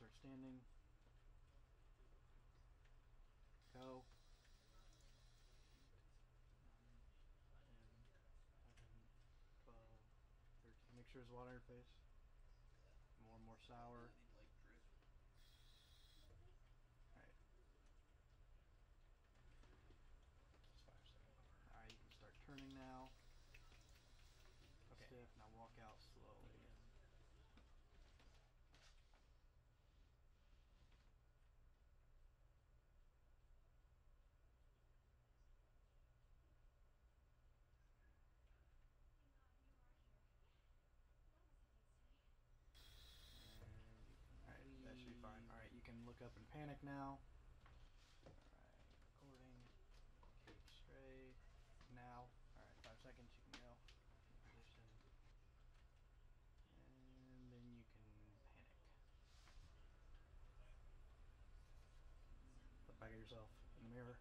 Go. 11, 12, 13. Make sure there's water on your face. More and more sour. Alright. Just five seconds. Alright, you can start turning now. Okay. Stiff. Now walk out slowly. Alright, that should be fine. Alright, you can look up and panic now. Alright, recording. Keep straight. Now. Alright, five seconds, you can go. Position. And then you can panic. Look back at yourself in the mirror.